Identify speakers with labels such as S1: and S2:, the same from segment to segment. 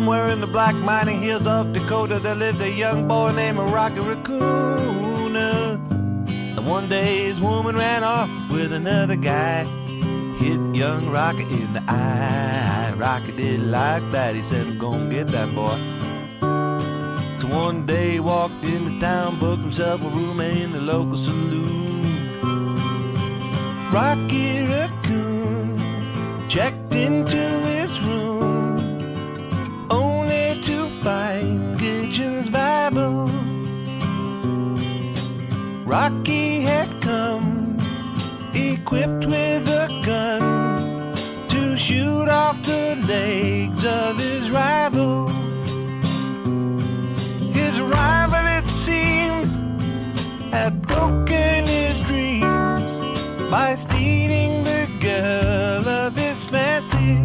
S1: Somewhere in the black mining hills of Dakota, there lived a young boy named Rocky Raccoon. And one day his woman ran off with another guy. Hit young Rocky in the eye. Rocky didn't like that. He said, I'm gonna get that boy. So one day he walked into town, booked himself a room in the local saloon. Rocky Raccoon checked into Rocky had come equipped with a gun to shoot off the legs of his rival. His rival, it seemed, had broken his dreams by stealing the girl of his fancy.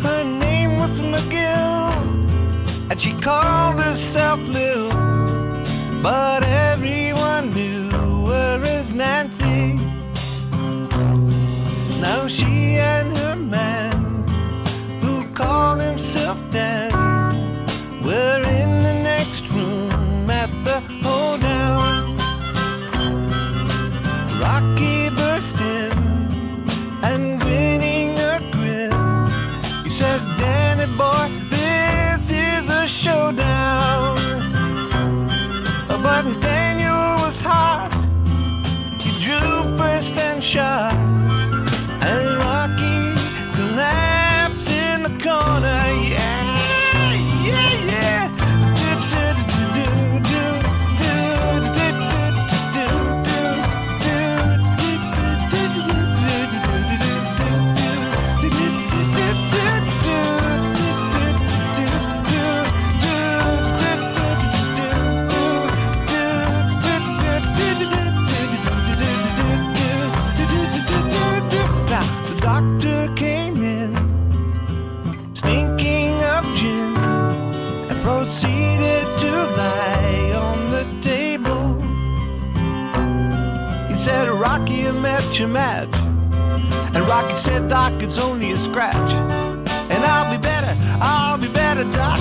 S1: Her name was McGill, and she called herself Lil, but Rocky, I met your match. And Rocky said, Doc, it's only a scratch. And I'll be better, I'll be better, Doc,